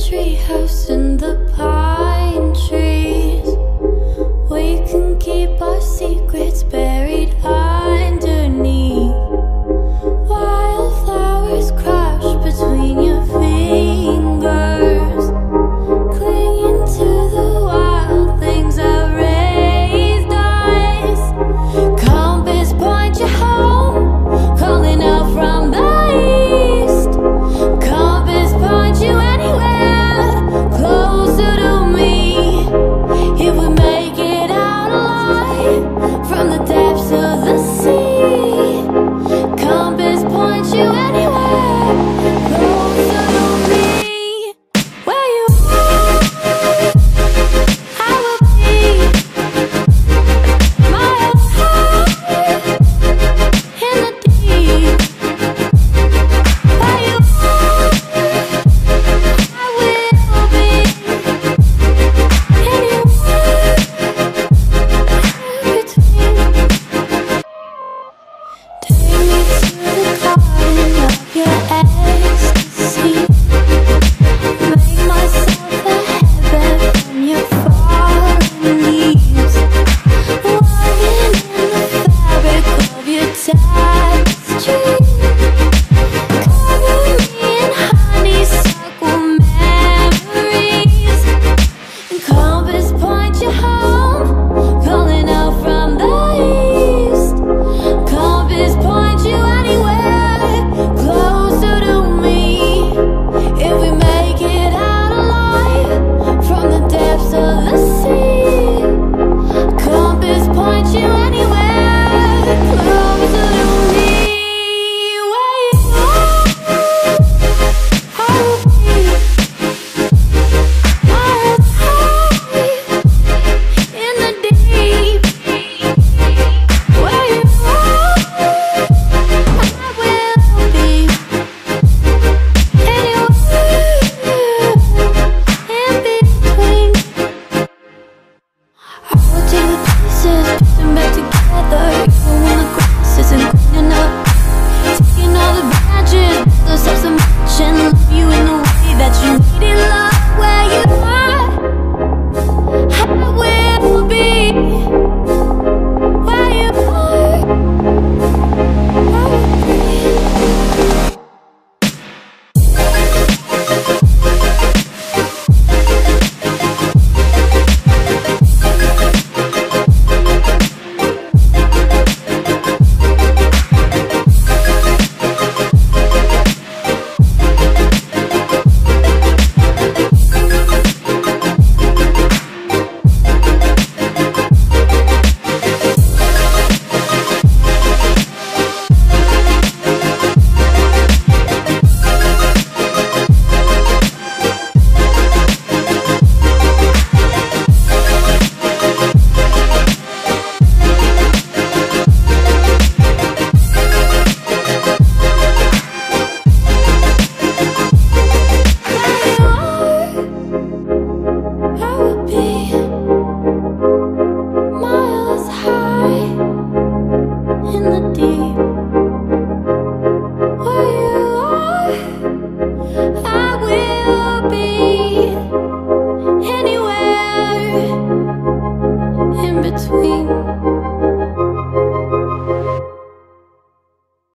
treehouse in the pine you